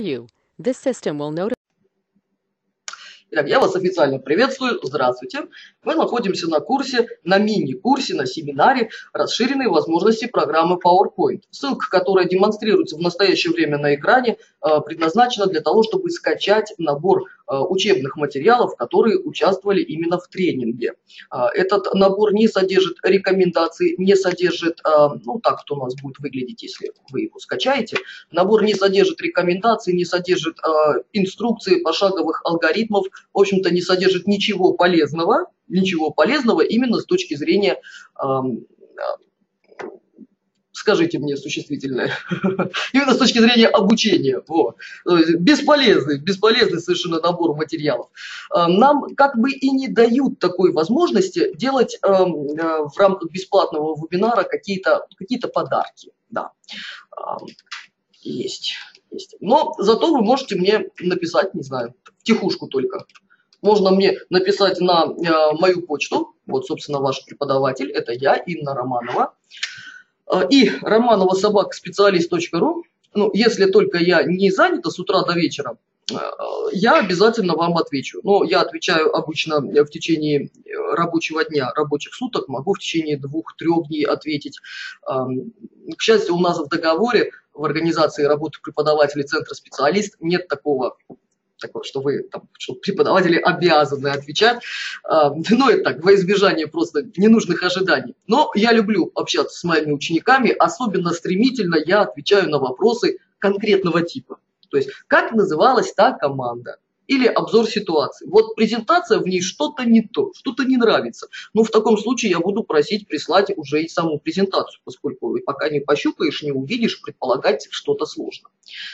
you. This system will Итак, я вас официально приветствую. Здравствуйте. Мы находимся на курсе, на мини-курсе, на семинаре «Расширенные возможности программы PowerPoint». Ссылка, которая демонстрируется в настоящее время на экране, э, предназначена для того, чтобы скачать набор учебных материалов, которые участвовали именно в тренинге. Э, этот набор не содержит рекомендаций, не содержит, ну так это у нас будет выглядеть, если вы его скачаете. Набор не содержит рекомендаций, не содержит инструкции пошаговых алгоритмов, в общем-то, не содержит ничего полезного, ничего полезного именно с точки зрения, скажите мне существительное, именно с точки зрения обучения. Вот. Бесполезный, бесполезный совершенно набор материалов. Нам как бы и не дают такой возможности делать э, в рамках бесплатного вебинара какие-то какие подарки. Да. Есть, есть. Но зато вы можете мне написать, не знаю, тихушку только. Можно мне написать на э, мою почту, вот, собственно, ваш преподаватель, это я, Инна Романова, и романова собака специалист.ру. Ну, если только я не занята с утра до вечера, э, я обязательно вам отвечу. Но я отвечаю обычно в течение рабочего дня, рабочих суток, могу в течение двух-трех дней ответить. К счастью, у нас в договоре в организации работы преподавателей центра специалист нет такого такое, что вы, там, что преподаватели обязаны отвечать. А, ну, это так, во избежание просто ненужных ожиданий. Но я люблю общаться с моими учениками, особенно стремительно я отвечаю на вопросы конкретного типа. То есть, как называлась та команда? Или обзор ситуации. Вот презентация, в ней что-то не то, что-то не нравится. Но в таком случае я буду просить прислать уже и саму презентацию, поскольку пока не пощупаешь, не увидишь, предполагать что-то сложно.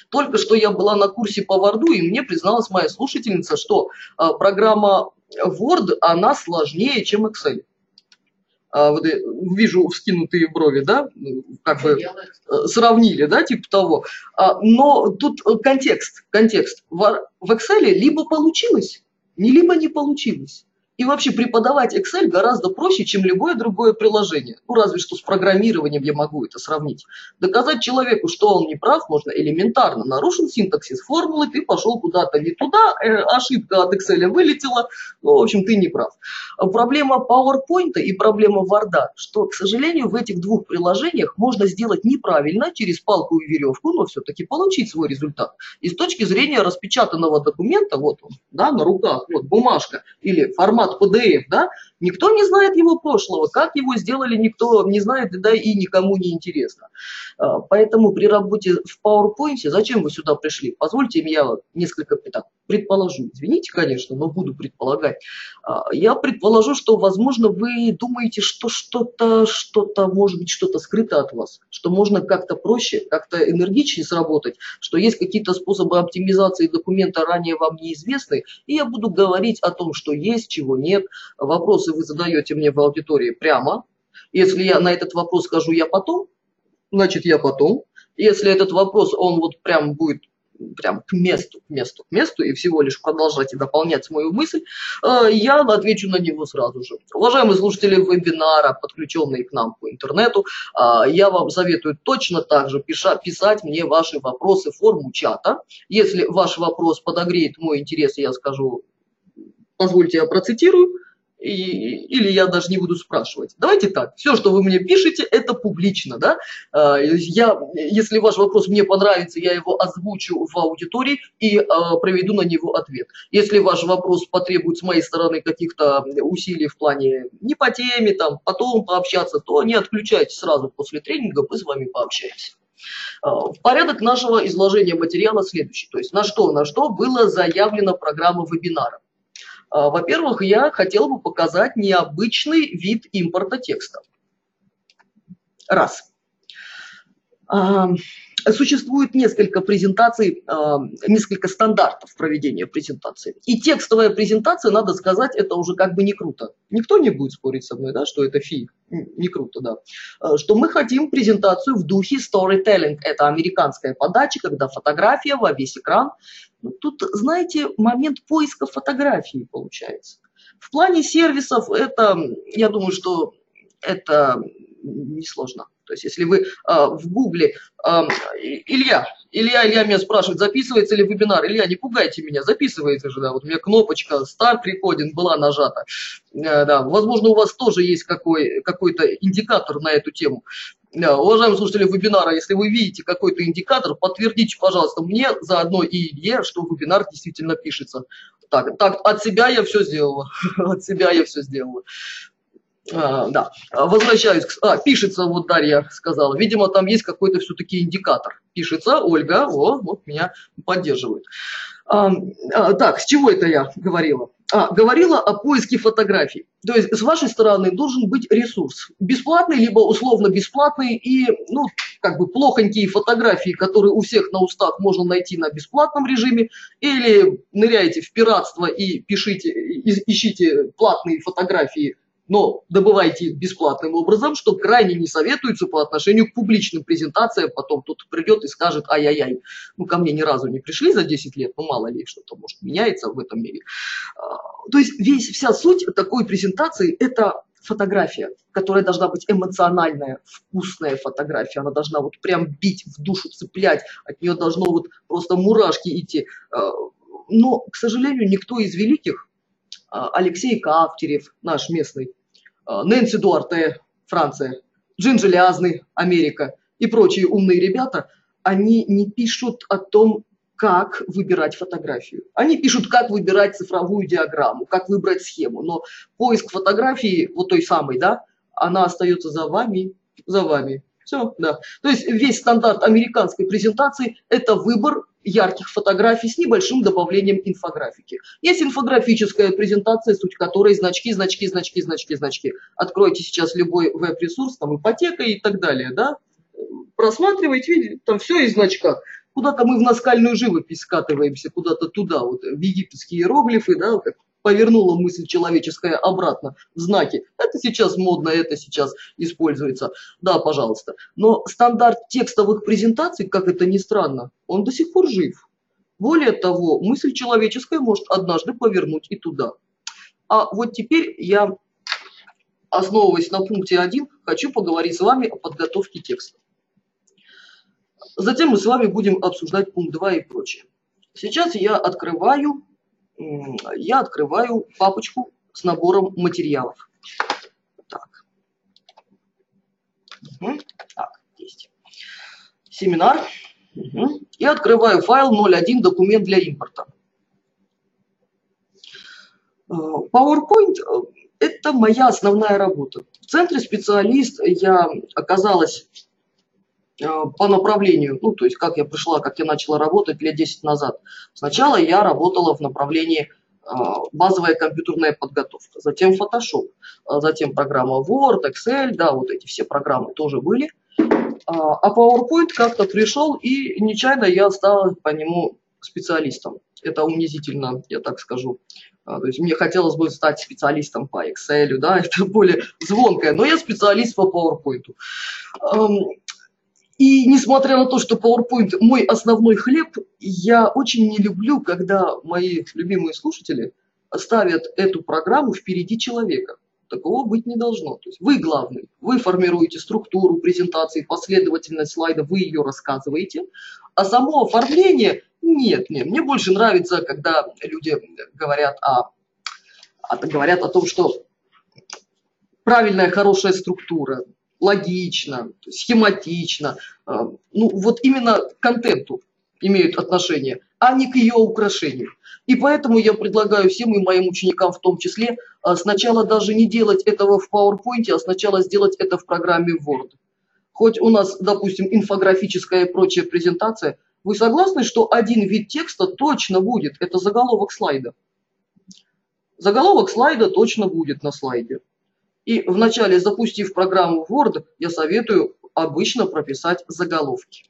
Только что я была на курсе по Word, и мне призналась моя слушательница, что э, программа Word, она сложнее, чем Excel. А, вот, вижу вскинутые брови, да, как бы э, сравнили, да, типа того. А, но тут э, контекст, контекст. В, Excel либо получилось, либо не получилось. И вообще преподавать Excel гораздо проще, чем любое другое приложение. Ну, разве что с программированием я могу это сравнить. Доказать человеку, что он не прав, можно элементарно. Нарушен синтаксис формулы, ты пошел куда-то не туда, э, ошибка от Excel вылетела, ну, в общем, ты не прав. Проблема PowerPoint и проблема Word, что, к сожалению, в этих двух приложениях можно сделать неправильно, через палку и веревку, но все-таки получить свой результат. И с точки зрения распечатанного документа, вот он, да, на руках, вот бумажка или формат формат PDF, да, никто не знает его прошлого, как его сделали, никто не знает, да и никому не интересно. А, поэтому при работе в PowerPoint, зачем вы сюда пришли? Позвольте мне я несколько так, предположу. Извините, конечно, но буду предполагать. А, я предположу, что, возможно, вы думаете, что что-то, что-то, может быть, что-то скрыто от вас, что можно как-то проще, как-то энергичнее сработать, что есть какие-то способы оптимизации документа ранее вам неизвестны, и я буду говорить о том, что есть, чего нет. Вопросы вы задаете мне в аудитории прямо. Если я на этот вопрос скажу я потом, значит я потом. Если этот вопрос, он вот прям будет прям к месту, к месту, к месту, и всего лишь продолжать и дополнять мою мысль, э, я отвечу на него сразу же. Уважаемые слушатели вебинара, подключенные к нам по интернету, э, я вам советую точно так же писать мне ваши вопросы в форму чата. Если ваш вопрос подогреет мой интерес, я скажу, позвольте я процитирую, и, или я даже не буду спрашивать. Давайте так, все, что вы мне пишете, это публично, да? А, я, если ваш вопрос мне понравится, я его озвучу в аудитории и а, проведу на него ответ. Если ваш вопрос потребует с моей стороны каких-то усилий в плане не по теме, там, потом пообщаться, то не отключайтесь сразу после тренинга, мы с вами пообщаемся. А, порядок нашего изложения материала следующий. То есть на что, на что было заявлена программа вебинара. А, во-первых, я хотел бы показать необычный вид импорта текста. Раз. А, существует несколько презентаций, а, несколько стандартов проведения презентации. И текстовая презентация, надо сказать, это уже как бы не круто. Никто не будет спорить со мной, да, что это фи. Не круто, да. Что мы хотим презентацию в духе storytelling. Это американская подача, когда фотография во весь экран, тут, знаете, момент поиска фотографии получается. В плане сервисов это, я думаю, что это несложно. То есть если вы а, в Гугле, а, Илья, Илья, Илья меня спрашивает, записывается ли вебинар. Илья, не пугайте меня, записывается же, да, вот у меня кнопочка старт рекординг была нажата. А, да, возможно, у вас тоже есть какой, какой-то индикатор на эту тему. Уважаемые слушатели вебинара, если вы видите какой-то индикатор, подтвердите, пожалуйста, мне заодно и Илье, что вебинар действительно пишется. Так, так, от себя я все сделала. от себя я все сделала. А, да, возвращаюсь. А, пишется, вот Дарья сказала. Видимо, там есть какой-то все-таки индикатор. Пишется, Ольга, о, вот меня поддерживает. А, а, так, с чего это я говорила? А, говорила о поиске фотографий. То есть с вашей стороны должен быть ресурс. Бесплатный, либо условно бесплатный и, ну, как бы плохонькие фотографии, которые у всех на устах можно найти на бесплатном режиме, или ныряйте в пиратство и пишите, ищите платные фотографии но добывайте бесплатным образом, что крайне не советуется по отношению к публичным презентациям. Потом тут придет и скажет, ай-яй-яй, ну ко мне ни разу не пришли за 10 лет, ну мало ли что-то может меняется в этом мире. А, то есть весь, вся суть такой презентации – это фотография, которая должна быть эмоциональная, вкусная фотография, она должна вот прям бить в душу, цеплять, от нее должно вот просто мурашки идти. А, но, к сожалению, никто из великих, а, Алексей Кавтерев, наш местный, Нэнси Дуарте, Франция, Джинджи Лязны, Америка и прочие умные ребята, они не пишут о том, как выбирать фотографию. Они пишут, как выбирать цифровую диаграмму, как выбрать схему. Но поиск фотографии, вот той самой, да, она остается за вами, за вами. Все, да. То есть весь стандарт американской презентации – это выбор ярких фотографий с небольшим добавлением инфографики. Есть инфографическая презентация, суть которой значки, значки, значки, значки, значки. Откройте сейчас любой веб-ресурс, там ипотека и так далее, да, просматривайте, видите, там все из значка. Куда-то мы в наскальную живопись скатываемся, куда-то туда, вот в египетские иероглифы, да, повернула мысль человеческая обратно в знаки. Это сейчас модно, это сейчас используется. Да, пожалуйста. Но стандарт текстовых презентаций, как это ни странно, он до сих пор жив. Более того, мысль человеческая может однажды повернуть и туда. А вот теперь я, основываясь на пункте 1, хочу поговорить с вами о подготовке текста. Затем мы с вами будем обсуждать пункт 2 и прочее. Сейчас я открываю я открываю папочку с набором материалов. Так. Угу. Так, есть. Семинар. Угу. И открываю файл 01 документ для импорта. Э, PowerPoint э, – это моя основная работа. В центре специалист я оказалась по направлению, ну, то есть как я пришла, как я начала работать лет 10 назад. Сначала я работала в направлении э, базовая компьютерная подготовка, затем Photoshop, э, затем программа Word, Excel, да, вот эти все программы тоже были. А PowerPoint как-то пришел, и нечаянно я стала по нему специалистом. Это унизительно, я так скажу. То есть мне хотелось бы стать специалистом по Excel, да, это более звонкое, но я специалист по PowerPoint. И несмотря на то, что PowerPoint мой основной хлеб, я очень не люблю, когда мои любимые слушатели ставят эту программу впереди человека. Такого быть не должно. То есть вы главный, вы формируете структуру презентации, последовательность слайдов, вы ее рассказываете, а само оформление нет, нет. Мне больше нравится, когда люди говорят о, говорят о том, что правильная, хорошая структура, логично, схематично, а, ну вот именно к контенту имеют отношение, а не к ее украшению. И поэтому я предлагаю всем и моим ученикам в том числе а, сначала даже не делать этого в PowerPoint, а сначала сделать это в программе Word. Хоть у нас, допустим, инфографическая и прочая презентация, вы согласны, что один вид текста точно будет? Это заголовок слайда. Заголовок слайда точно будет на слайде. И вначале, запустив программу Word, я советую обычно прописать заголовки.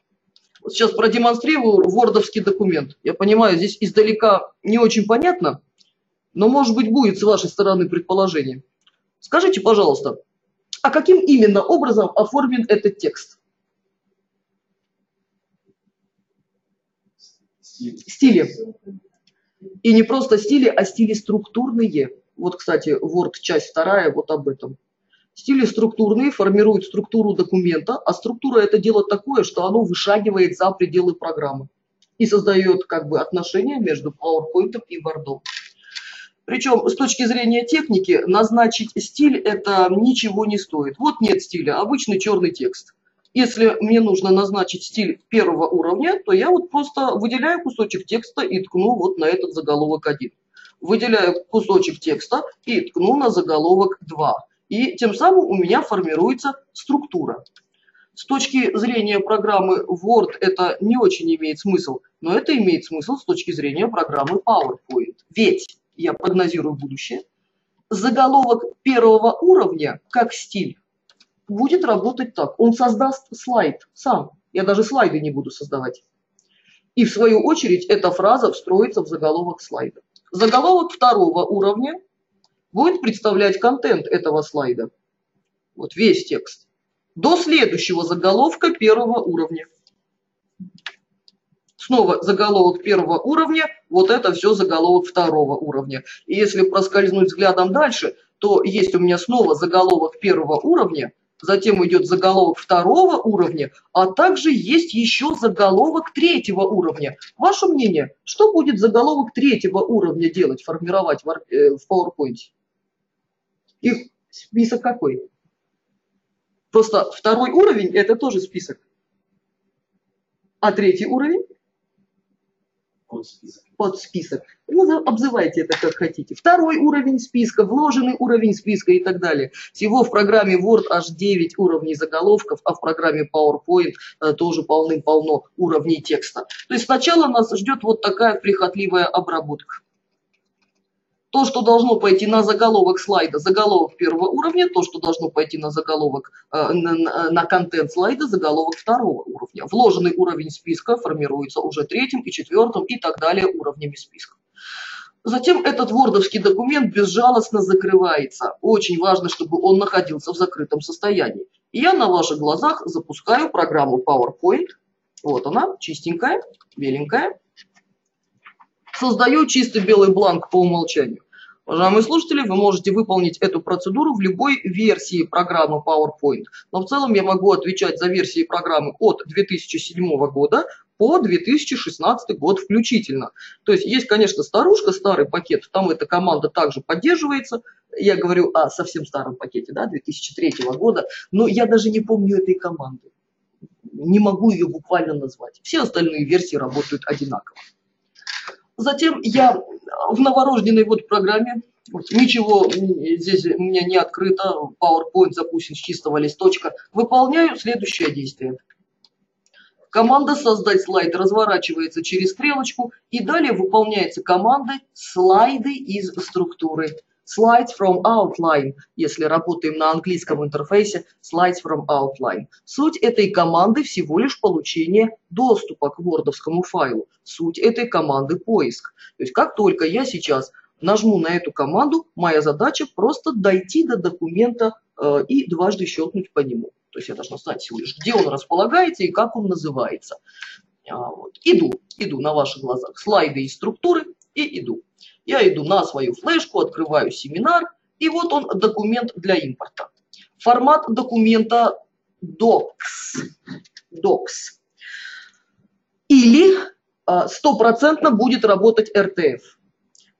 Вот сейчас продемонстрирую вордовский документ. Я понимаю, здесь издалека не очень понятно, но, может быть, будет с вашей стороны предположение. Скажите, пожалуйста, а каким именно образом оформлен этот текст? Стили. И не просто стили, а стили структурные. Вот, кстати, Word часть вторая вот об этом. Стили структурные формируют структуру документа, а структура это дело такое, что оно вышагивает за пределы программы и создает как бы отношения между PowerPoint и Word. Причем с точки зрения техники назначить стиль это ничего не стоит. Вот нет стиля, обычный черный текст. Если мне нужно назначить стиль первого уровня, то я вот просто выделяю кусочек текста и ткну вот на этот заголовок 1. Выделяю кусочек текста и ткну на заголовок 2 и тем самым у меня формируется структура. С точки зрения программы Word это не очень имеет смысл, но это имеет смысл с точки зрения программы PowerPoint. Ведь, я прогнозирую будущее, заголовок первого уровня, как стиль, будет работать так. Он создаст слайд сам. Я даже слайды не буду создавать. И в свою очередь эта фраза встроится в заголовок слайда. Заголовок второго уровня будет представлять контент этого слайда. Вот весь текст. До следующего заголовка первого уровня. Снова заголовок первого уровня, вот это все заголовок второго уровня. И если проскользнуть взглядом дальше, то есть у меня снова заголовок первого уровня, затем идет заголовок второго уровня, а также есть еще заголовок третьего уровня. Ваше мнение, что будет заголовок третьего уровня делать, формировать в э, PowerPoint? Их список какой? Просто второй уровень – это тоже список. А третий уровень? Подсписок. Подсписок. Ну, обзывайте это как хотите. Второй уровень списка, вложенный уровень списка и так далее. Всего в программе Word аж 9 уровней заголовков, а в программе PowerPoint э, тоже полным-полно уровней текста. То есть сначала нас ждет вот такая прихотливая обработка то, что должно пойти на заголовок слайда, заголовок первого уровня, то, что должно пойти на заголовок, э, на, на контент слайда, заголовок второго уровня. Вложенный уровень списка формируется уже третьим и четвертым и так далее уровнями списка. Затем этот вордовский документ безжалостно закрывается. Очень важно, чтобы он находился в закрытом состоянии. И я на ваших глазах запускаю программу PowerPoint. Вот она, чистенькая, беленькая. Создаю чистый белый бланк по умолчанию. Уважаемые слушатели, вы можете выполнить эту процедуру в любой версии программы PowerPoint. Но в целом я могу отвечать за версии программы от 2007 года по 2016 год включительно. То есть есть, конечно, старушка, старый пакет, там эта команда также поддерживается. Я говорю о совсем старом пакете, да, 2003 года, но я даже не помню этой команды. Не могу ее буквально назвать. Все остальные версии работают одинаково. Затем я в новорожденной вот программе, ничего здесь у меня не открыто, PowerPoint запущен с чистого листочка, выполняю следующее действие. Команда «Создать слайд» разворачивается через стрелочку, и далее выполняется команда «Слайды из структуры». Slides from outline, если работаем на английском интерфейсе, slides from outline. Суть этой команды всего лишь получение доступа к вордовскому файлу. Суть этой команды поиск. То есть как только я сейчас нажму на эту команду, моя задача просто дойти до документа э, и дважды щелкнуть по нему. То есть я должна знать всего лишь, где он располагается и как он называется. А, вот. Иду, иду на ваших глазах. Слайды и структуры и иду. Я иду на свою флешку, открываю семинар, и вот он документ для импорта. Формат документа docs. docs. Или а, стопроцентно будет работать RTF.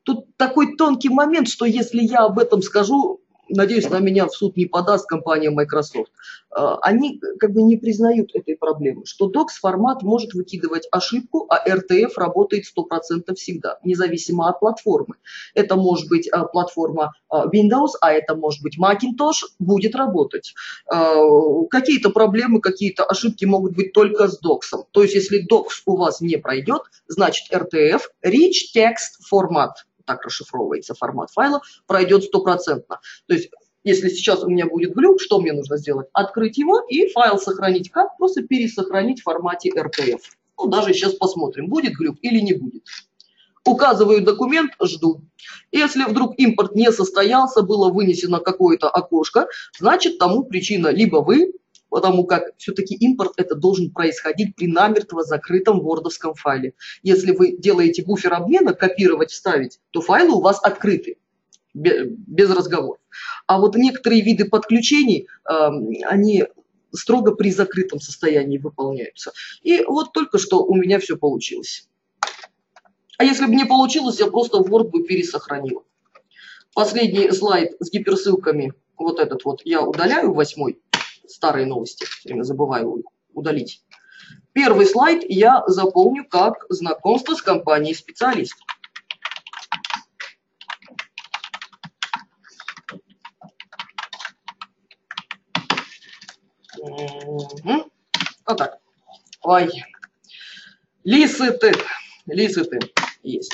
Тут такой тонкий момент, что если я об этом скажу, надеюсь, на меня в суд не подаст компания Microsoft, а, они как бы не признают этой проблемы, что DOCS формат может выкидывать ошибку, а RTF работает 100% всегда, независимо от платформы. Это может быть а, платформа а, Windows, а это может быть Macintosh, будет работать. Какие-то проблемы, какие-то ошибки могут быть только с DOCS. То есть, если DOCS у вас не пройдет, значит RTF, Rich Text Format, так расшифровывается формат файла, пройдет стопроцентно. То есть если сейчас у меня будет глюк, что мне нужно сделать? Открыть его и файл сохранить как? Просто пересохранить в формате RTF. Ну, даже сейчас посмотрим, будет глюк или не будет. Указываю документ, жду. Если вдруг импорт не состоялся, было вынесено какое-то окошко, значит тому причина либо вы, потому как все-таки импорт это должен происходить при намертво закрытом вордовском файле. Если вы делаете буфер обмена, копировать, вставить, то файлы у вас открыты. без разговоров. А вот некоторые виды подключений, они строго при закрытом состоянии выполняются. И вот только что у меня все получилось. А если бы не получилось, я просто Word бы пересохранил. Последний слайд с гиперссылками, вот этот вот, я удаляю, восьмой, старые новости, все время забываю удалить. Первый слайд я заполню как знакомство с компанией специалист. Угу. Вот так. Ой. Лисы ты. Есть.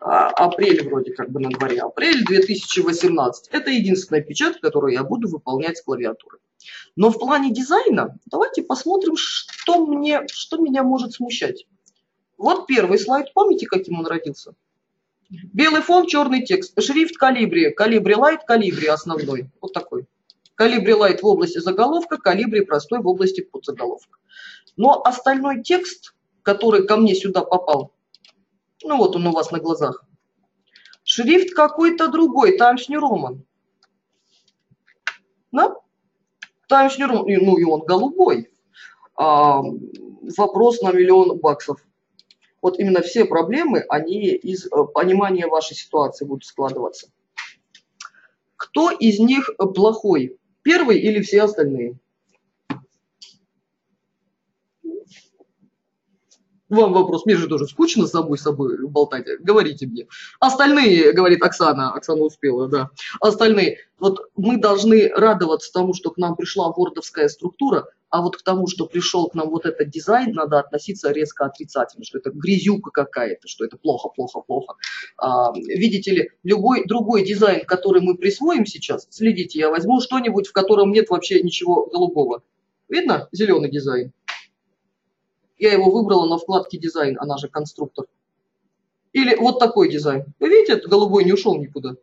А, апрель вроде как бы на дворе. Апрель 2018. Это единственная печать, которую я буду выполнять с клавиатуры. Но в плане дизайна давайте посмотрим, что, мне, что меня может смущать. Вот первый слайд. Помните, каким он родился? Белый фон, черный текст. Шрифт калибри. Калибри лайт, калибри основной. Вот такой. Калибри лайт в области заголовка, калибри простой в области подзаголовка. Но остальной текст, который ко мне сюда попал, ну вот он у вас на глазах, шрифт какой-то другой, Times New Roman. Да? New Roman, ну и он голубой. А, вопрос на миллион баксов. Вот именно все проблемы, они из э, понимания вашей ситуации будут складываться. Кто из них плохой? Первый или все остальные? Вам вопрос, мне же тоже скучно с собой, собой болтать, говорите мне. Остальные, говорит Оксана, Оксана успела, да. Остальные, вот мы должны радоваться тому, что к нам пришла вордовская структура, а вот к тому, что пришел к нам вот этот дизайн, надо относиться резко отрицательно, что это грязюка какая-то, что это плохо, плохо, плохо. А, видите ли, любой другой дизайн, который мы присвоим сейчас, следите, я возьму что-нибудь, в котором нет вообще ничего голубого. Видно зеленый дизайн? Я его выбрала на вкладке дизайн, она же конструктор. Или вот такой дизайн. Вы видите, голубой не ушел никуда,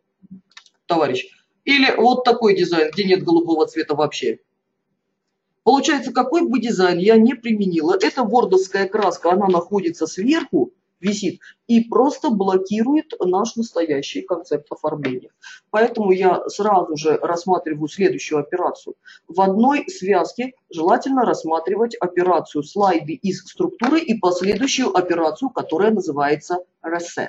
товарищ. Или вот такой дизайн, где нет голубого цвета вообще. Получается, какой бы дизайн я не применила, эта вордовская краска, она находится сверху, висит и просто блокирует наш настоящий концепт оформления. Поэтому я сразу же рассматриваю следующую операцию. В одной связке желательно рассматривать операцию слайды из структуры и последующую операцию, которая называется reset.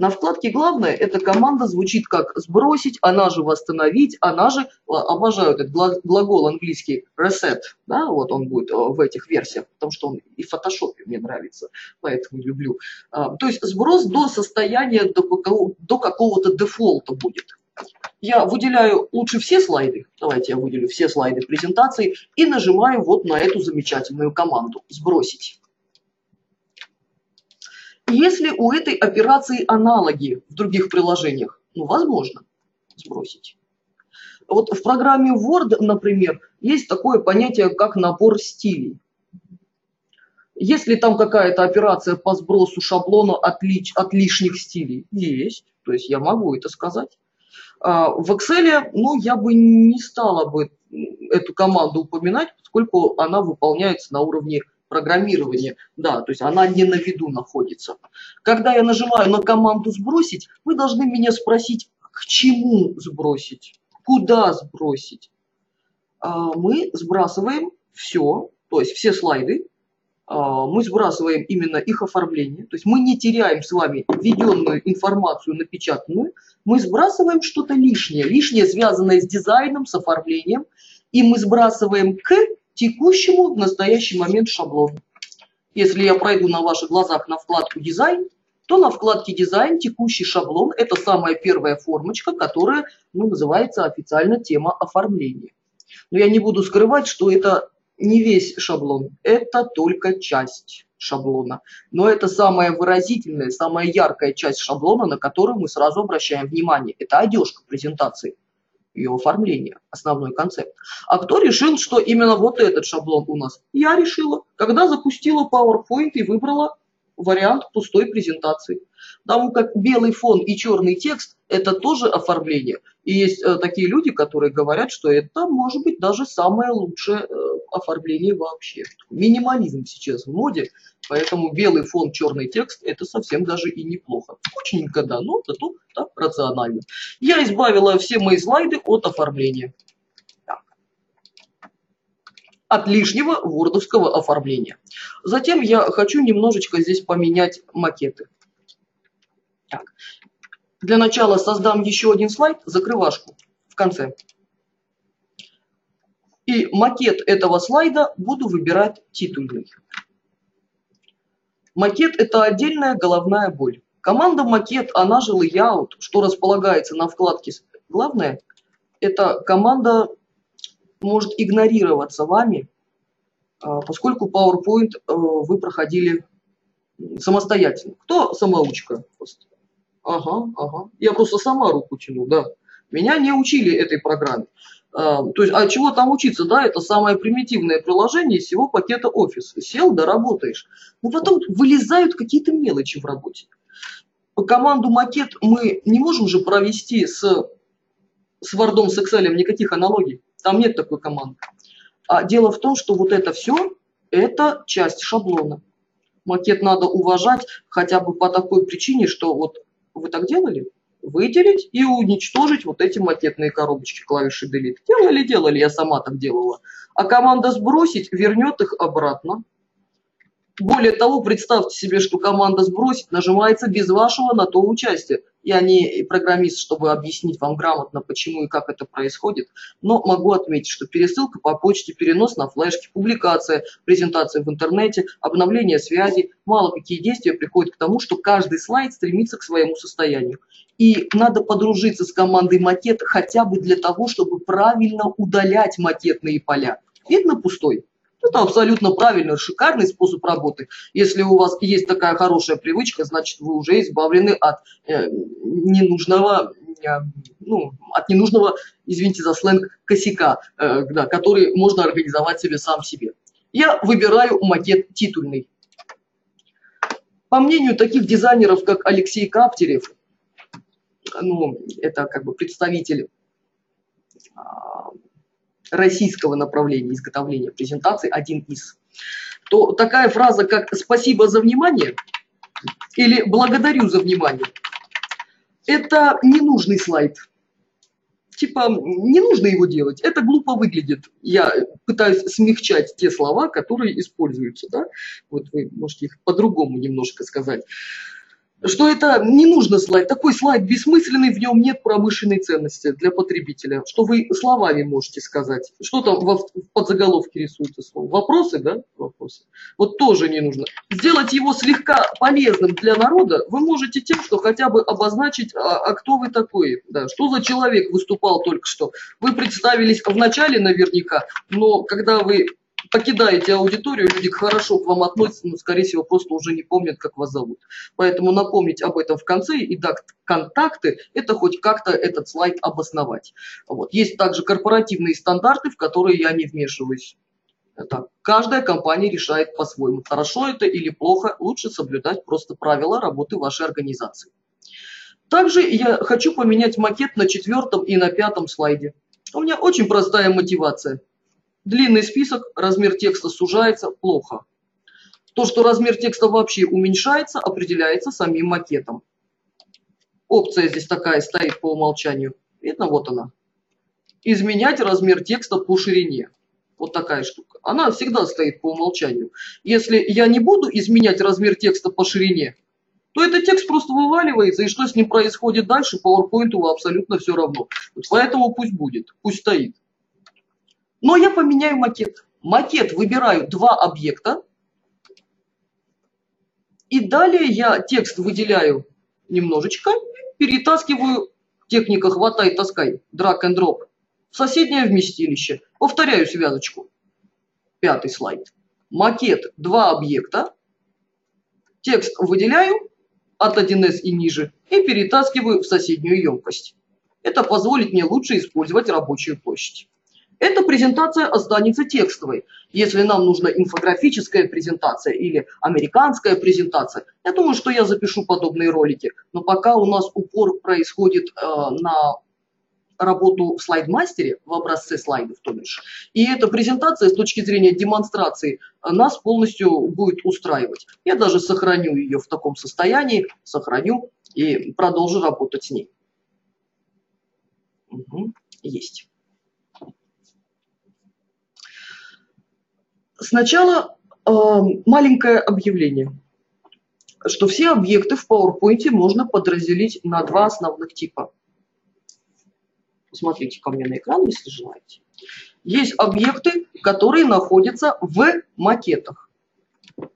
На вкладке «Главное» эта команда звучит как «сбросить», она же «восстановить», она же, а, обожаю этот глагол английский «reset», да, вот он будет э, в этих версиях, потому что он и в фотошопе мне нравится, поэтому люблю. А, то есть сброс до состояния, до, до какого-то дефолта будет. Я выделяю лучше все слайды, давайте я выделю все слайды презентации и нажимаю вот на эту замечательную команду «Сбросить». Если у этой операции аналоги в других приложениях, ну, возможно сбросить. Вот в программе Word, например, есть такое понятие, как набор стилей. Если там какая-то операция по сбросу шаблона от, лич, от лишних стилей, есть, то есть я могу это сказать. А в Excel, ну, я бы не стала бы эту команду упоминать, поскольку она выполняется на уровне программирования, да, то есть она не на виду находится. Когда я нажимаю на команду «Сбросить», вы должны меня спросить, к чему сбросить, куда сбросить. А, мы сбрасываем все, то есть все слайды, а, мы сбрасываем именно их оформление, то есть мы не теряем с вами введенную информацию напечатанную, мы сбрасываем что-то лишнее, лишнее связанное с дизайном, с оформлением, и мы сбрасываем к текущему в настоящий момент шаблону. Если я пройду на ваших глазах на вкладку «Дизайн», то на вкладке «Дизайн» текущий шаблон – это самая первая формочка, которая ну, называется официально тема оформления. Но я не буду скрывать, что это не весь шаблон, это только часть шаблона. Но это самая выразительная, самая яркая часть шаблона, на которую мы сразу обращаем внимание. Это одежка презентации ее оформления, основной концепт. А кто решил, что именно вот этот шаблон у нас? Я решила, когда запустила PowerPoint и выбрала вариант пустой презентации. Потому как белый фон и черный текст – это тоже оформление. И есть э, такие люди, которые говорят, что это может быть даже самое лучшее э, оформление вообще. Минимализм сейчас в моде, Поэтому белый фон, черный текст – это совсем даже и неплохо. Скучненько, да, но зато да, рационально. Я избавила все мои слайды от оформления. Так. От лишнего вордовского оформления. Затем я хочу немножечко здесь поменять макеты. Так. Для начала создам еще один слайд, закрывашку в конце. И макет этого слайда буду выбирать титульный. Макет – это отдельная головная боль. Команда макет, она же layout, что располагается на вкладке «Главное», эта команда может игнорироваться вами, а, поскольку PowerPoint э, вы проходили самостоятельно. Кто самоучка? Ага, ага. Я просто сама руку тяну, да. Меня не учили этой программе. А, то есть, а чего там учиться, да, это самое примитивное приложение всего пакета Office. Сел, да работаешь. Но потом вылезают какие-то мелочи в работе. Команду макет мы не можем же провести с, с Word, с Excel никаких аналогий. Там нет такой команды. А дело в том, что вот это все, это часть шаблона. Макет надо уважать хотя бы по такой причине, что вот вы так делали, выделить и уничтожить вот эти макетные коробочки клавиши Delete. Делали, делали, я сама так делала. А команда сбросить вернет их обратно. Более того, представьте себе, что команда сбросить нажимается без вашего на то участия. Я не программист, чтобы объяснить вам грамотно, почему и как это происходит, но могу отметить, что пересылка по почте, перенос на флешки, публикация, презентация в интернете, обновление связи, мало какие действия приходят к тому, что каждый слайд стремится к своему состоянию. И надо подружиться с командой макет хотя бы для того, чтобы правильно удалять макетные поля. Видно пустой? Это абсолютно правильный, шикарный способ работы. Если у вас есть такая хорошая привычка, значит вы уже избавлены от э, ненужного, э, ну, от ненужного, извините за сленг, косяка, э, да, который можно организовать себе сам себе. Я выбираю макет титульный. По мнению таких дизайнеров, как Алексей Каптерев, ну, это как бы представитель а, российского направления изготовления презентаций, один из, то такая фраза, как «спасибо за внимание» или «благодарю за внимание» – это ненужный слайд. Типа, не нужно его делать, это глупо выглядит. Я пытаюсь смягчать те слова, которые используются. Да? Вот вы можете их по-другому немножко сказать что это не нужно слайд. Такой слайд бессмысленный, в нем нет промышленной ценности для потребителя. Что вы словами можете сказать. Что там в подзаголовке рисуется слово? Вопросы, да? Вопросы. Вот тоже не нужно. Сделать его слегка полезным для народа вы можете тем, что хотя бы обозначить, а, а кто вы такой, да, что за человек выступал только что. Вы представились в начале наверняка, но когда вы покидаете аудиторию, люди хорошо к вам относятся, но, скорее всего, просто уже не помнят, как вас зовут. Поэтому напомнить об этом в конце и дать контакты, это хоть как-то этот слайд обосновать. Вот. Есть также корпоративные стандарты, в которые я не вмешиваюсь. Это каждая компания решает по-своему. Хорошо это или плохо, лучше соблюдать просто правила работы вашей организации. Также я хочу поменять макет на четвертом и на пятом слайде. У меня очень простая мотивация – Длинный список, размер текста сужается, плохо. То, что размер текста вообще уменьшается, определяется самим макетом. Опция здесь такая стоит по умолчанию. Видно, вот она. Изменять размер текста по ширине. Вот такая штука. Она всегда стоит по умолчанию. Если я не буду изменять размер текста по ширине, то этот текст просто вываливается, и что с ним происходит дальше, PowerPoint абсолютно все равно. Вот поэтому пусть будет, пусть стоит. Но я поменяю макет. Макет выбираю два объекта. И далее я текст выделяю немножечко, перетаскиваю техника хватай, таскай, drag and drop в соседнее вместилище. Повторяю связочку. Пятый слайд. Макет, два объекта. Текст выделяю от 1С и ниже и перетаскиваю в соседнюю емкость. Это позволит мне лучше использовать рабочую площадь. Эта презентация останется текстовой. Если нам нужна инфографическая презентация или американская презентация, я думаю, что я запишу подобные ролики. Но пока у нас упор происходит э, на работу в слайд-мастере, в образце слайдов, то бишь. И эта презентация с точки зрения демонстрации нас полностью будет устраивать. Я даже сохраню ее в таком состоянии, сохраню и продолжу работать с ней. Угу, есть. Сначала э, маленькое объявление, что все объекты в PowerPoint можно подразделить на два основных типа. Посмотрите ко мне на экран, если желаете. Есть объекты, которые находятся в макетах.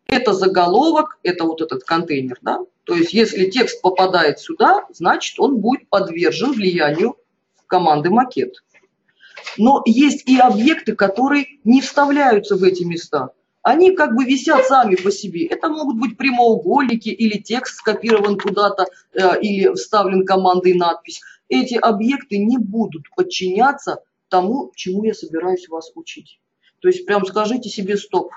Это заголовок, это вот этот контейнер, да? То есть, если текст попадает сюда, значит, он будет подвержен влиянию команды макет. Но есть и объекты, которые не вставляются в эти места. Они как бы висят сами по себе. Это могут быть прямоугольники или текст скопирован куда-то э, или вставлен командой надпись. Эти объекты не будут подчиняться тому, чему я собираюсь вас учить. То есть прям скажите себе стоп.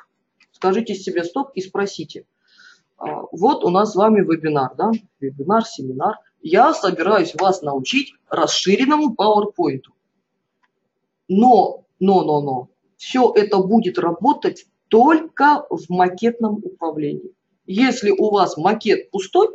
Скажите себе стоп и спросите. А, вот у нас с вами вебинар, да? Вебинар, семинар. Я собираюсь вас научить расширенному PowerPoint. Но, но, но, но, все это будет работать только в макетном управлении. Если у вас макет пустой,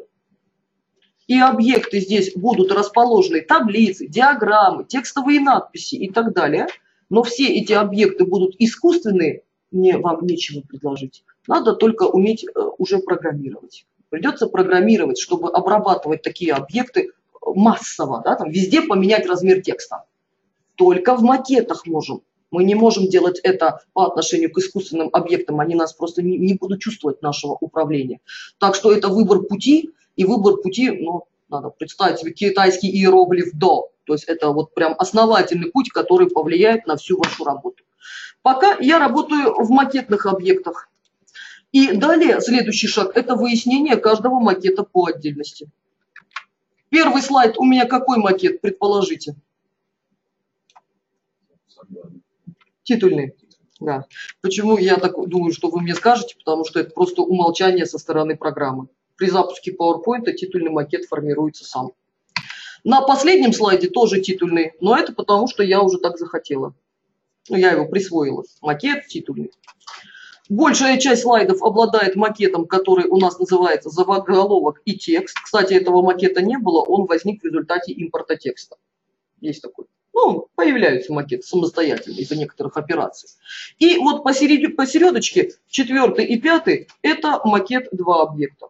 и объекты здесь будут расположены, таблицы, диаграммы, текстовые надписи и так далее, но все эти объекты будут искусственные, мне вам нечего предложить. Надо только уметь э, уже программировать. Придется программировать, чтобы обрабатывать такие объекты массово, да, там везде поменять размер текста только в макетах можем. Мы не можем делать это по отношению к искусственным объектам, они нас просто не, не будут чувствовать нашего управления. Так что это выбор пути, и выбор пути, ну, надо представить себе китайский иероглиф «до». То есть это вот прям основательный путь, который повлияет на всю вашу работу. Пока я работаю в макетных объектах. И далее следующий шаг – это выяснение каждого макета по отдельности. Первый слайд у меня какой макет, предположите? Титульный. Да. Почему я так думаю, что вы мне скажете? Потому что это просто умолчание со стороны программы. При запуске PowerPoint титульный макет формируется сам. На последнем слайде тоже титульный, но это потому, что я уже так захотела. Ну, я его присвоила. Макет титульный. Большая часть слайдов обладает макетом, который у нас называется заголовок и текст. Кстати, этого макета не было, он возник в результате импорта текста. Есть такой ну, появляются макеты самостоятельно из-за некоторых операций. И вот посеред... посередочке, четвертый и пятый, это макет два объекта.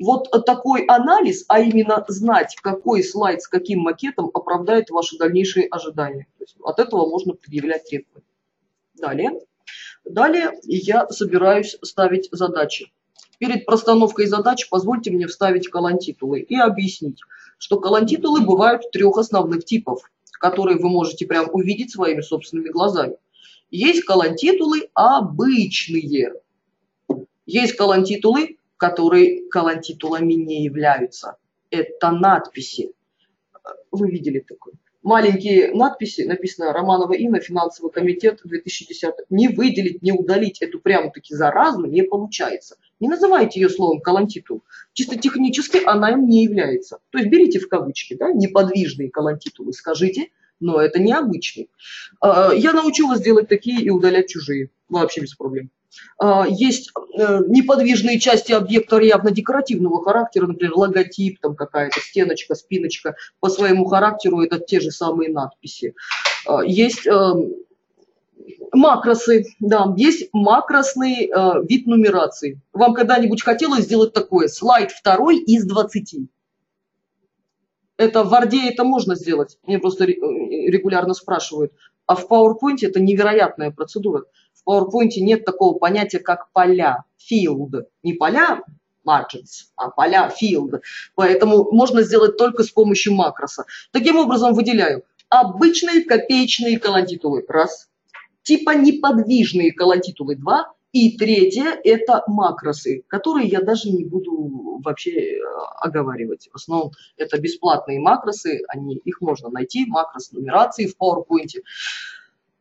Вот такой анализ, а именно знать, какой слайд с каким макетом оправдает ваши дальнейшие ожидания. То есть от этого можно предъявлять требования. Далее. Далее я собираюсь ставить задачи. Перед простановкой задач позвольте мне вставить колонтитулы и объяснить, что колонтитулы бывают трех основных типов которые вы можете прям увидеть своими собственными глазами. Есть колонтитулы обычные. Есть колонтитулы, которые колонтитулами не являются. Это надписи. Вы видели такое? Маленькие надписи, написано Романова Инна, финансовый комитет 2010. Не выделить, не удалить эту прямо-таки заразу не получается. Не называйте ее словом колонтитул. Чисто технически она им не является. То есть берите в кавычки, да, неподвижные колонтитулы, скажите, но это необычный. А, я научу вас делать такие и удалять чужие. Вообще без проблем. А, есть э, неподвижные части объекта явно декоративного характера, например, логотип, там какая-то стеночка, спиночка. По своему характеру это те же самые надписи. А, есть эм, макросы, да, есть макросный э, вид нумерации. Вам когда-нибудь хотелось сделать такое? Слайд второй из 20. Это в Word это можно сделать. Мне просто регулярно спрашивают. А в PowerPoint это невероятная процедура. В PowerPoint нет такого понятия, как поля, field. Не поля margins, а поля field. Поэтому можно сделать только с помощью макроса. Таким образом выделяю обычные копеечные колонтитулы. Раз типа неподвижные колонтитулы 2. И третье – это макросы, которые я даже не буду вообще э, оговаривать. В основном это бесплатные макросы, они, их можно найти, макрос нумерации в PowerPoint.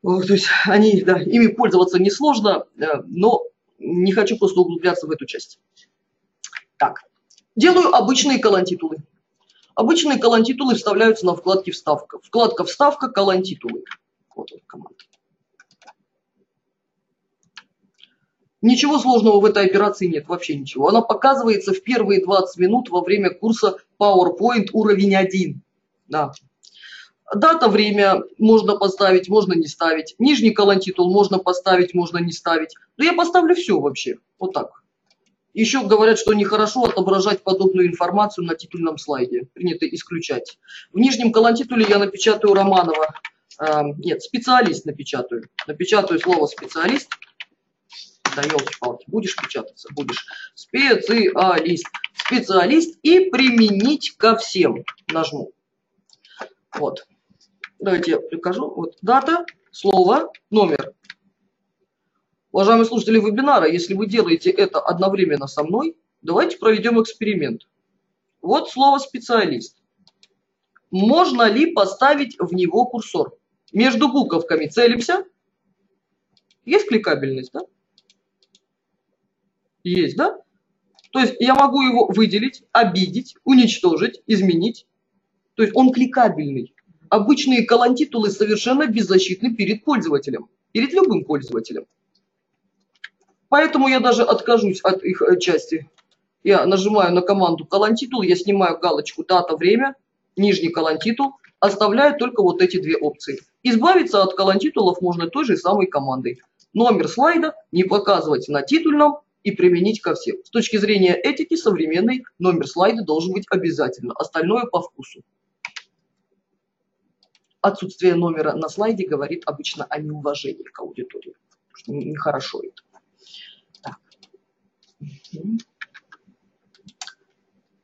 То есть они, да, ими пользоваться несложно, э, но не хочу просто углубляться в эту часть. Так, делаю обычные колонтитулы. Обычные колонтитулы вставляются на вкладке «Вставка». Вкладка «Вставка», колонтитулы. Вот эта команда. Ничего сложного в этой операции нет, вообще ничего. Она показывается в первые 20 минут во время курса PowerPoint уровень 1. Да. Дата, время можно поставить, можно не ставить. Нижний колонтитул можно поставить, можно не ставить. Но я поставлю все вообще. Вот так. Еще говорят, что нехорошо отображать подобную информацию на титульном слайде. Принято исключать. В нижнем колонтитуле я напечатаю Романова. Э, нет, специалист напечатаю. Напечатаю слово специалист да елки-палки, будешь печататься, будешь. Специалист. Специалист и применить ко всем. Нажму. Вот. Давайте я прикажу. Вот дата, слово, номер. Уважаемые слушатели вебинара, если вы делаете это одновременно со мной, давайте проведем эксперимент. Вот слово специалист. Можно ли поставить в него курсор? Между буковками целимся. Есть кликабельность, да? Есть, да? То есть я могу его выделить, обидеть, уничтожить, изменить. То есть он кликабельный. Обычные колонтитулы совершенно беззащитны перед пользователем, перед любым пользователем. Поэтому я даже откажусь от их э, части. Я нажимаю на команду колонтитул, я снимаю галочку дата, время, нижний колонтитул, оставляю только вот эти две опции. Избавиться от колонтитулов можно той же самой командой. Номер слайда не показывать на титульном, и применить ко всем. С точки зрения этики современный номер слайда должен быть обязательно, остальное по вкусу. Отсутствие номера на слайде говорит обычно о неуважении к аудитории. Нехорошо это. Так.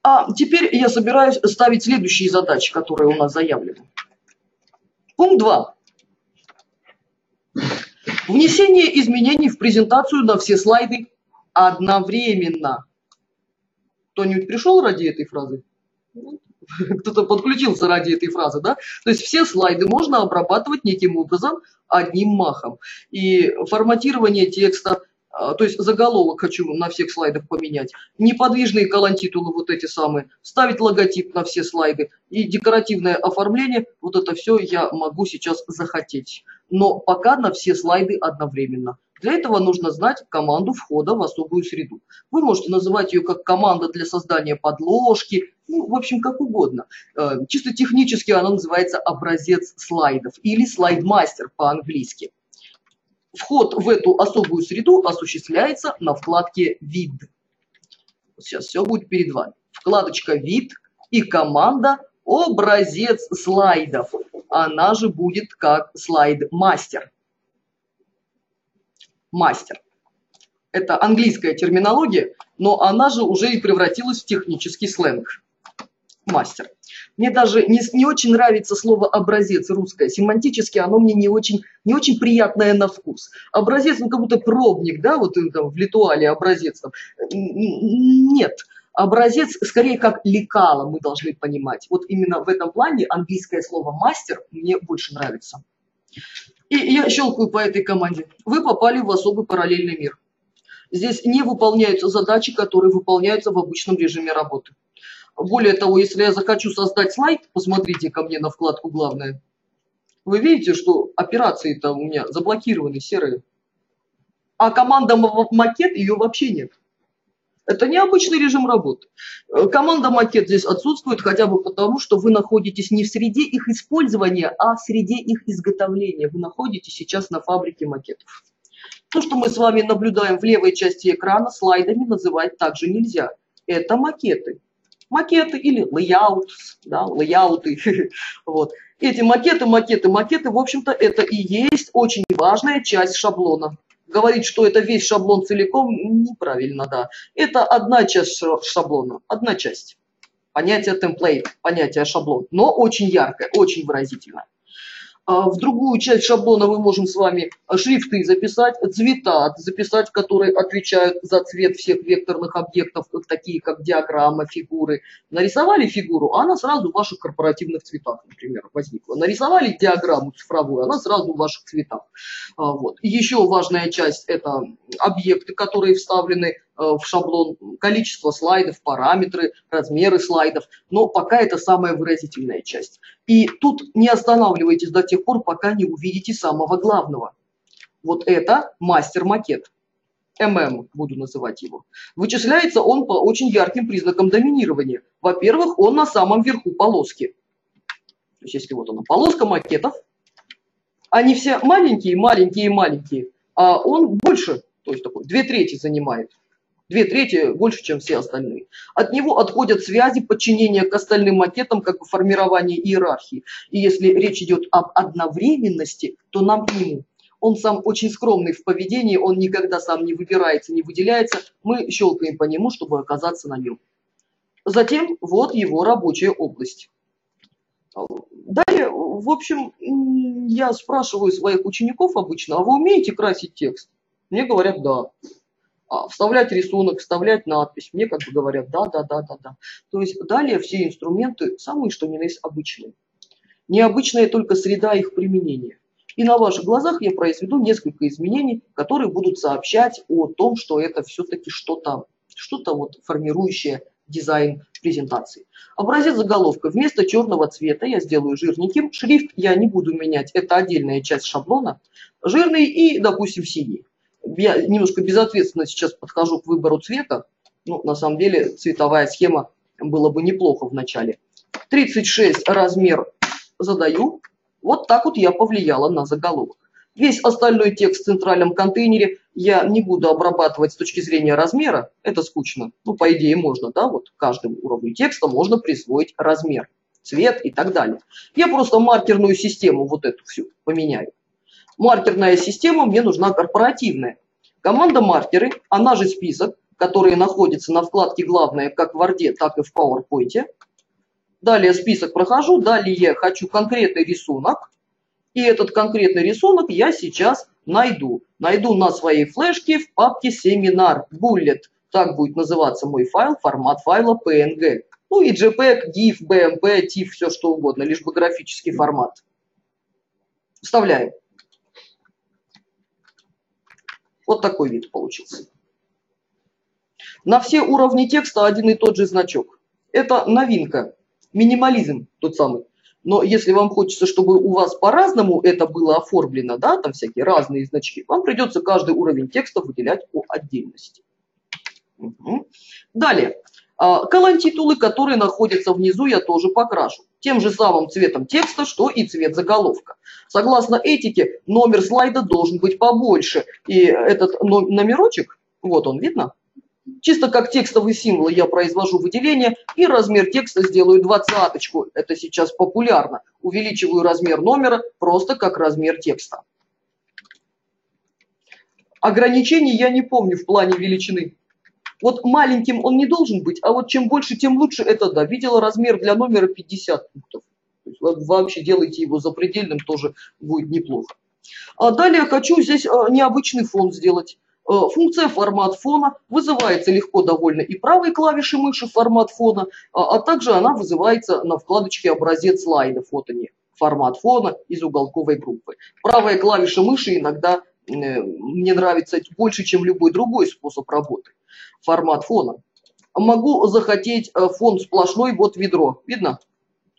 А теперь я собираюсь ставить следующие задачи, которые у нас заявлены. Пункт 2. Внесение изменений в презентацию на все слайды одновременно. Кто-нибудь пришел ради этой фразы? Кто-то подключился ради этой фразы, да? То есть все слайды можно обрабатывать неким образом одним махом. И форматирование текста, а, то есть заголовок хочу на всех слайдах поменять, неподвижные колонтитулы вот эти самые, ставить логотип на все слайды и декоративное оформление, вот это все я могу сейчас захотеть. Но пока на все слайды одновременно. Для этого нужно знать команду входа в особую среду. Вы можете называть ее как команда для создания подложки, ну, в общем, как угодно. Э, чисто технически она называется образец слайдов или слайдмастер по-английски. Вход в эту особую среду осуществляется на вкладке «Вид». Сейчас все будет перед вами. Вкладочка «Вид» и команда «Образец слайдов». Она же будет как слайд-мастер мастер. Это английская терминология, но она же уже и превратилась в технический сленг. Мастер. Мне даже не, не очень нравится слово образец русское. Семантически оно мне не очень, не очень приятное на вкус. Образец, ну как будто пробник, да, вот там, в литуале образец. Там. Нет, образец скорее как лекало мы должны понимать. Вот именно в этом плане английское слово мастер мне больше нравится. И я щелкаю по этой команде. Вы попали в особый параллельный мир. Здесь не выполняются задачи, которые выполняются в обычном режиме работы. Более того, если я захочу создать слайд, посмотрите ко мне на вкладку «Главное», вы видите, что операции-то у меня заблокированы, серые. А команда макет, ее вообще нет. Это необычный режим работы. Э, команда макет здесь отсутствует хотя бы потому, что вы находитесь не в среде их использования, а в среде их изготовления. Вы находитесь сейчас на фабрике макетов. То, что мы с вами наблюдаем в левой части экрана, слайдами называть также нельзя. Это макеты. Макеты или layout, да, лейауты. Вот. Эти макеты, макеты, макеты, в общем-то, это и есть очень важная часть шаблона. Говорить, что это весь шаблон целиком, неправильно, да. Это одна часть шаблона, одна часть. Понятие темплейт, понятие шаблон, но очень яркое, очень выразительное. А, в другую часть шаблона мы можем с вами шрифты записать, цвета записать, которые отвечают за цвет всех векторных объектов, такие как диаграмма, фигуры. Нарисовали фигуру, она сразу в ваших корпоративных цветах, например, возникла. Нарисовали диаграмму цифровую, она сразу в ваших цветах. А, вот. Еще важная часть – это объекты, которые вставлены в шаблон количество слайдов, параметры, размеры слайдов, но пока это самая выразительная часть. И тут не останавливайтесь до тех пор, пока не увидите самого главного. Вот это мастер-макет. ММ буду называть его. Вычисляется он по очень ярким признакам доминирования. Во-первых, он на самом верху полоски. То есть если вот она полоска макетов, они все маленькие, маленькие, маленькие, а он больше, то есть такой, две трети занимает. Две трети больше, чем все остальные. От него отходят связи подчинения к остальным макетам, как бы формирование иерархии. И если речь идет об одновременности, то нам к нему он сам очень скромный в поведении, он никогда сам не выбирается, не выделяется. Мы щелкаем по нему, чтобы оказаться на нем. Затем вот его рабочая область. Далее, в общем, я спрашиваю своих учеников обычно, а вы умеете красить текст? Мне говорят, да. А вставлять рисунок, вставлять надпись. Мне как бы говорят, да, да, да, да, да. То есть далее все инструменты самые, что ни на есть, обычные. Необычная только среда их применения. И на ваших глазах я произведу несколько изменений, которые будут сообщать о том, что это все-таки что-то что-то вот формирующее дизайн презентации. Образец заголовка. Вместо черного цвета я сделаю жирненьким. Шрифт я не буду менять, это отдельная часть шаблона. Жирный и, допустим, синий. Я немножко безответственно сейчас подхожу к выбору цвета. Ну, на самом деле, цветовая схема было бы неплохо в начале. 36 размер задаю. Вот так вот я повлияла на заголовок. Весь остальной текст в центральном контейнере я не буду обрабатывать с точки зрения размера, это скучно. Ну, по идее, можно, да, вот каждому уровню текста можно присвоить размер, цвет и так далее. Я просто маркерную систему вот эту всю поменяю. Маркерная система мне нужна корпоративная. Команда маркеры, она же список, который находится на вкладке «Главное» как в Word, так и в PowerPoint. Далее список прохожу, далее хочу конкретный рисунок. И этот конкретный рисунок я сейчас найду. Найду на своей флешке в папке семинар bullet. Так будет называться мой файл, формат файла PNG. Ну и JPEG, GIF, BMP, TIFF, все что угодно, лишь бы графический формат. Вставляем. Вот такой вид получился. На все уровни текста один и тот же значок. Это новинка минимализм тот самый. Но если вам хочется, чтобы у вас по-разному это было оформлено, да, там всякие разные значки, вам придется каждый уровень текста выделять по отдельности. Угу. Далее. А, колонтитулы, которые находятся внизу, я тоже покрашу. Тем же самым цветом текста, что и цвет заголовка. Согласно этике, номер слайда должен быть побольше. И этот номерочек, вот он, видно? Чисто как текстовый символ я произвожу выделение и размер текста сделаю двадцаточку. Это сейчас популярно. Увеличиваю размер номера просто как размер текста. Ограничений я не помню в плане величины. Вот маленьким он не должен быть, а вот чем больше, тем лучше. Это да. Видела размер для номера 50 пунктов. Вообще делайте его запредельным, тоже будет неплохо. А далее хочу здесь а, необычный фон сделать. Э, функция формат фона вызывается легко довольно и правой клавишей мыши формат фона, а, а также она вызывается на вкладочке образец слайдов. Вот они, формат фона из уголковой группы. Правая клавиша мыши иногда э, мне нравится больше, чем любой другой способ работы. Формат фона. Могу захотеть э, фон сплошной, вот ведро. Видно?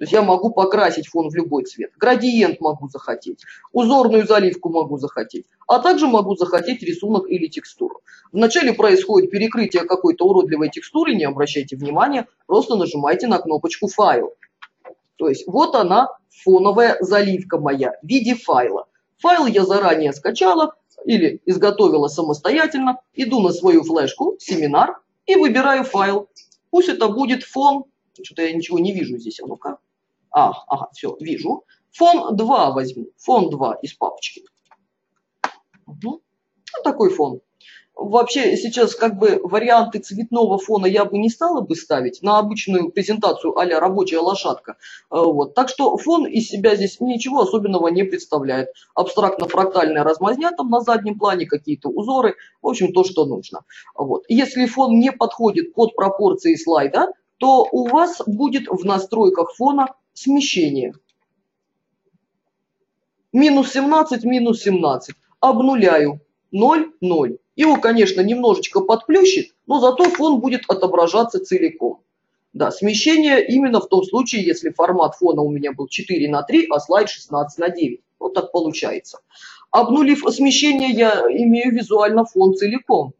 То есть я могу покрасить фон в любой цвет. Градиент могу захотеть. Узорную заливку могу захотеть. А также могу захотеть рисунок или текстуру. Вначале происходит перекрытие какой-то уродливой текстуры, не обращайте внимания, просто нажимайте на кнопочку «Файл». То есть вот она, фоновая заливка моя в виде файла. Файл я заранее скачала или изготовила самостоятельно. Иду на свою флешку, семинар, и выбираю файл. Пусть это будет фон. Что-то я ничего не вижу здесь. А ну-ка. А, ага, все, вижу. Фон 2 возьму. Фон 2 из папочки. Угу. Вот такой фон. Вообще сейчас как бы варианты цветного фона я бы не стала бы ставить на обычную презентацию а рабочая лошадка. А, вот. Так что фон из себя здесь ничего особенного не представляет. Абстрактно-фрактальная размазня там на заднем плане, какие-то узоры. В общем, то, что нужно. Вот. Если фон не подходит под пропорции слайда, то у вас будет в настройках фона смещение. Минус 17, минус 17. Обнуляю. 0, 0. Его, конечно, немножечко подплющит, но зато фон будет отображаться целиком. Да, смещение именно в том случае, если формат фона у меня был 4 на 3, а слайд 16 на 9. Вот так получается. Обнулив смещение, я имею визуально фон целиком.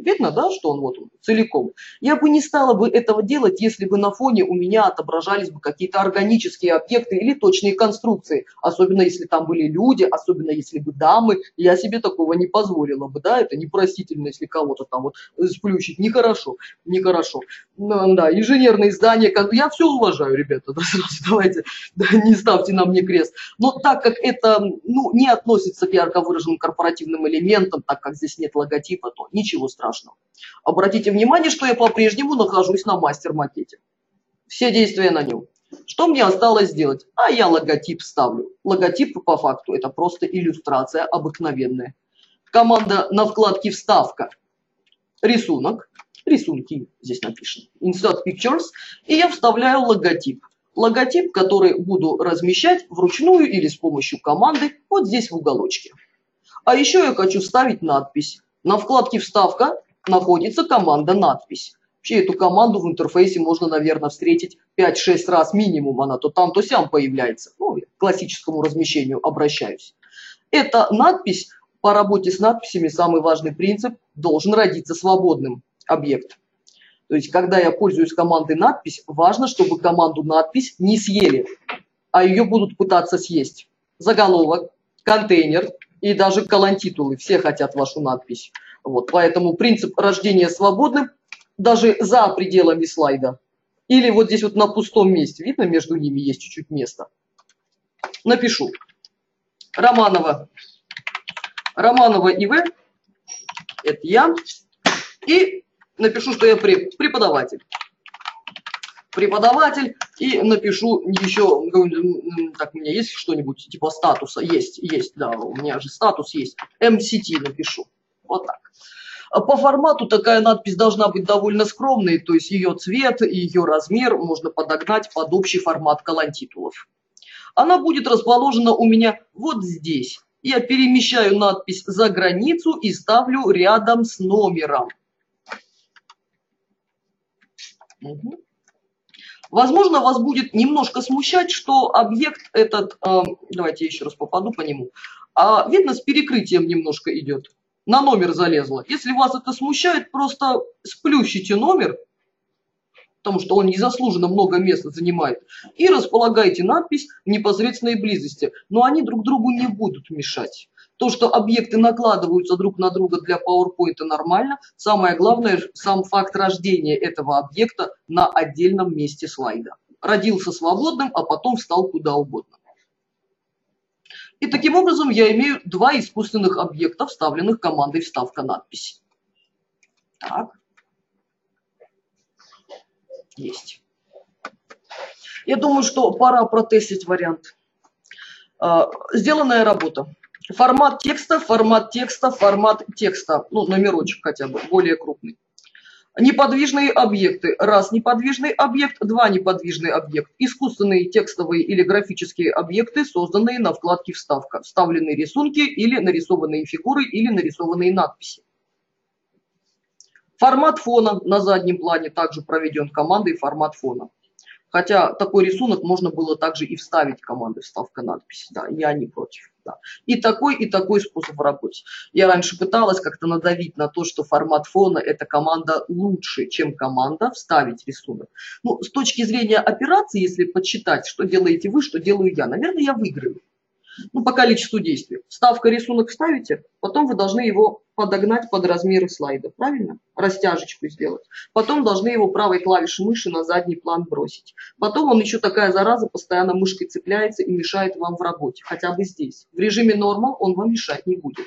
Видно, да, что он вот он, целиком. Я бы не стала бы этого делать, если бы на фоне у меня отображались бы какие-то органические объекты или точные конструкции. Особенно если там были люди, особенно если бы дамы. Я себе такого не позволила бы, да, это непростительно, если кого-то там вот сплющить. Нехорошо, нехорошо. Ну, да, инженерные здания, я все уважаю, ребята, да, сразу давайте, да, не ставьте на мне крест. Но так как это, ну, не относится к ярко выраженным корпоративным элементам, так как здесь нет логотипа, то ничего страшного страшного. Обратите внимание, что я по-прежнему нахожусь на мастер-макете. Все действия на нем. Что мне осталось сделать? А я логотип ставлю. Логотип по факту это просто иллюстрация обыкновенная. Команда на вкладке «Вставка». Рисунок. Рисунки здесь напишем. Insert Pictures. И я вставляю логотип. Логотип, который буду размещать вручную или с помощью команды вот здесь в уголочке. А еще я хочу ставить надпись. На вкладке «Вставка» находится команда «Надпись». Вообще эту команду в интерфейсе можно, наверное, встретить 5-6 раз минимум. Она то там, то сям появляется. Ну, к классическому размещению обращаюсь. Эта надпись, по работе с надписями самый важный принцип, должен родиться свободным объект. То есть, когда я пользуюсь командой надпись, важно, чтобы команду надпись не съели, а ее будут пытаться съесть. Заголовок, контейнер, и даже колонтитулы, все хотят вашу надпись. Вот, поэтому принцип рождения свободным даже за пределами слайда. Или вот здесь вот на пустом месте, видно, между ними есть чуть-чуть место. Напишу. Романова. Романова ИВ. Это я. И напишу, что я преподаватель преподаватель и напишу еще, так, у меня есть что-нибудь типа статуса? Есть, есть, да, у меня же статус есть. MCT напишу. Вот так. По формату такая надпись должна быть довольно скромной, то есть ее цвет и ее размер можно подогнать под общий формат колонтитулов. Она будет расположена у меня вот здесь. Я перемещаю надпись за границу и ставлю рядом с номером. Угу. Возможно, вас будет немножко смущать, что объект этот, э, давайте я еще раз попаду по нему, а, видно, с перекрытием немножко идет. На номер залезла. Если вас это смущает, просто сплющите номер, потому что он незаслуженно много места занимает, и располагайте надпись в непосредственной близости. Но они друг другу не будут мешать. То, что объекты накладываются друг на друга для PowerPoint нормально. Самое главное, сам факт рождения этого объекта на отдельном месте слайда. Родился свободным, а потом встал куда угодно. И таким образом я имею два искусственных объекта, вставленных командой вставка надпись. Так. Есть. Я думаю, что пора протестить вариант. А, сделанная работа. Формат текста, формат текста, формат текста. Ну, номерочек хотя бы, более крупный. Неподвижные объекты. Раз неподвижный объект, два неподвижный объект. Искусственные текстовые или графические объекты, созданные на вкладке «Вставка». Вставленные рисунки или нарисованные фигуры или нарисованные надписи. Формат фона на заднем плане также проведен командой формат фона. Хотя такой рисунок можно было также и вставить командой вставка надписи. Да, я не против. Да. И такой, и такой способ в работе. Я раньше пыталась как-то надавить на то, что формат фона – это команда лучше, чем команда вставить рисунок. Ну, с точки зрения операции, если подсчитать, что делаете вы, что делаю я, наверное, я выиграю ну, по количеству действий. Ставка рисунок ставите, потом вы должны его подогнать под размеры слайда, правильно? Растяжечку сделать. Потом должны его правой клавишей мыши на задний план бросить. Потом он еще такая зараза, постоянно мышкой цепляется и мешает вам в работе, хотя бы здесь. В режиме нормал он вам мешать не будет.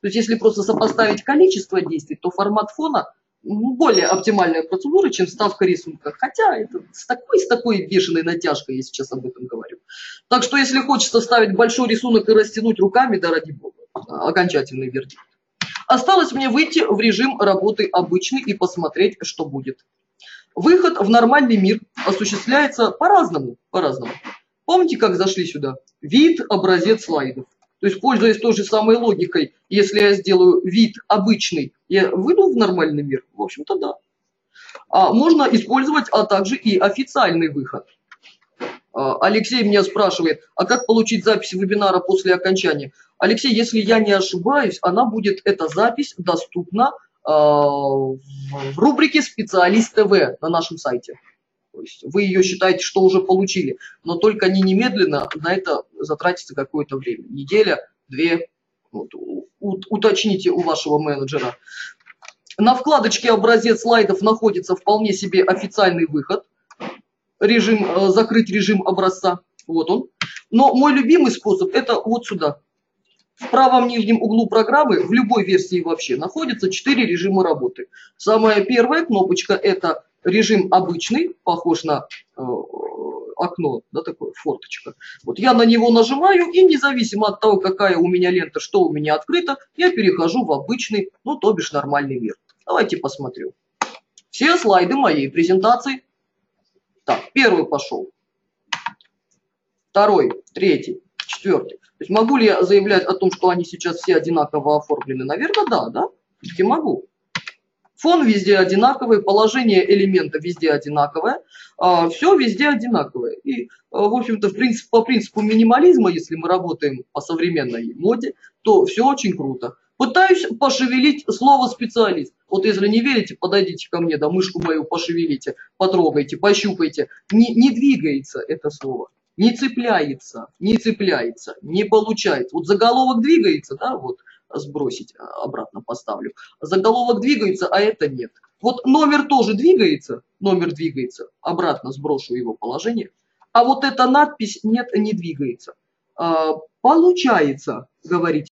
То есть если просто сопоставить количество действий, то формат фона более оптимальная процедура, чем ставка рисунка. Хотя это с такой, с такой бешеной натяжкой, я сейчас об этом говорю. Так что если хочется ставить большой рисунок и растянуть руками, да ради бога, окончательный вердикт. Осталось мне выйти в режим работы обычный и посмотреть, что будет. Выход в нормальный мир осуществляется по-разному. По-разному. Помните, как зашли сюда? Вид, образец слайдов. То есть, пользуясь той же самой логикой, если я сделаю вид обычный, я выйду в нормальный мир? В общем-то, да. А можно использовать, а также и официальный выход. А, Алексей меня спрашивает, а как получить запись вебинара после окончания? Алексей, если я не ошибаюсь, она будет, эта запись доступна э, в рубрике «Специалист ТВ» на нашем сайте. То есть вы ее считаете, что уже получили, но только не немедленно, на это затратится какое-то время. Неделя, две, вот, уточните у вашего менеджера. На вкладочке «Образец слайдов» находится вполне себе официальный выход. Режим, э, закрыть режим образца. Вот он. Но мой любимый способ это вот сюда. В правом нижнем углу программы, в любой версии вообще, находится 4 режима работы. Самая первая кнопочка это режим обычный, похож на э, окно, да, такое, форточка. Вот я на него нажимаю, и независимо от того, какая у меня лента, что у меня открыто, я перехожу в обычный, ну, то бишь нормальный мир. Давайте посмотрю. Все слайды моей презентации. Так, первый пошел. Второй, третий, четвертый. То есть могу ли я заявлять о том, что они сейчас все одинаково оформлены? Наверное, да, да? все могу. Фон везде одинаковый, положение элемента везде одинаковое, а, все везде одинаковое. И, а, в общем-то, принцип, по принципу минимализма, если мы работаем по современной моде, то все очень круто. Пытаюсь пошевелить слово специалист. Вот если не верите, подойдите ко мне, да мышку мою пошевелите, потрогайте, пощупайте. Не, не двигается это слово, не цепляется, не цепляется, не получается. Вот заголовок двигается, да, вот сбросить, а, обратно поставлю. Заголовок двигается, а это нет. Вот номер тоже двигается, номер двигается, обратно сброшу его положение. А вот эта надпись нет, не двигается. А, получается, говорить